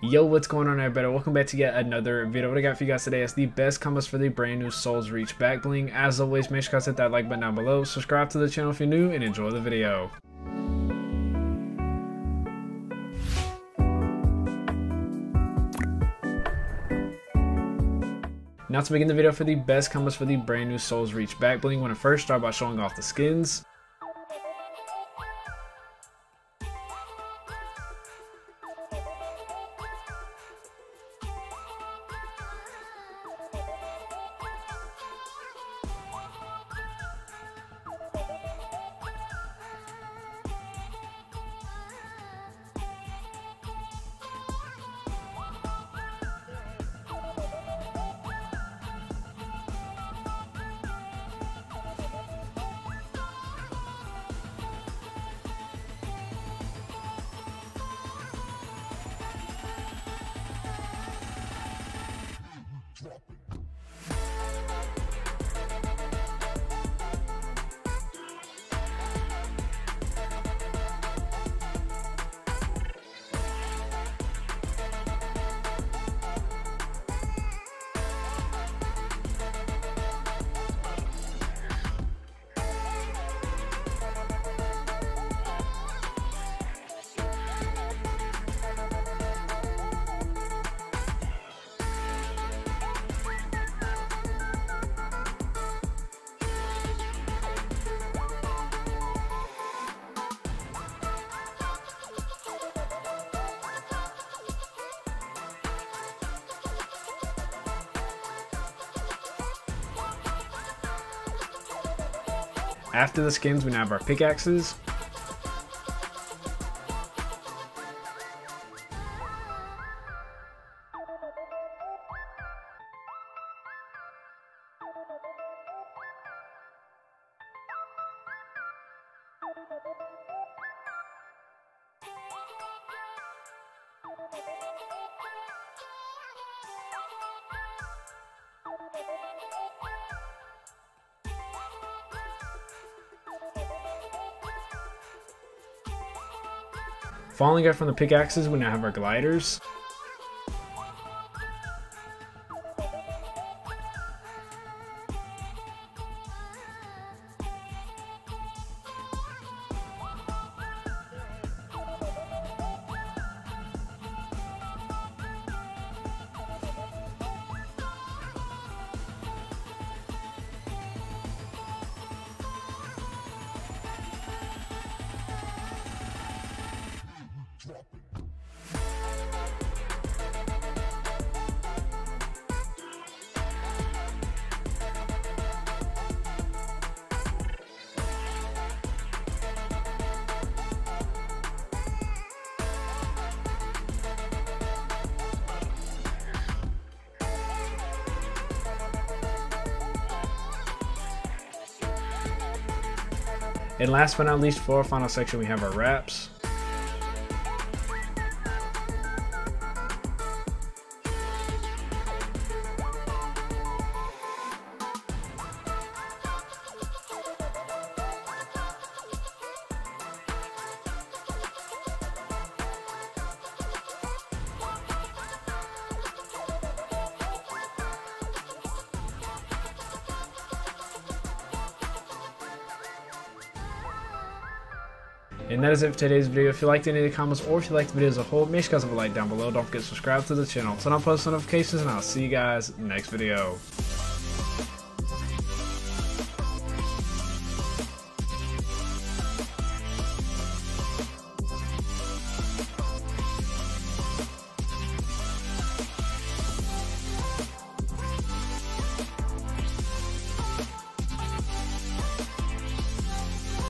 Yo, what's going on everybody? Welcome back to yet another video. What I got for you guys today is the best combos for the brand new Souls Reach back bling. As always, make sure you guys hit that like button down below, subscribe to the channel if you're new, and enjoy the video. Now to begin the video for the best combos for the brand new Souls Reach back bling, want to first start by showing off the skins. After the skins, we now have our pickaxes. Falling out from the pickaxes, we now have our gliders. And last but not least, for our final section, we have our wraps. And that is it for today's video. If you liked any of the comments or if you liked the video as a whole, make sure you guys have a like down below. Don't forget to subscribe to the channel, turn on post notifications, and I'll see you guys next video.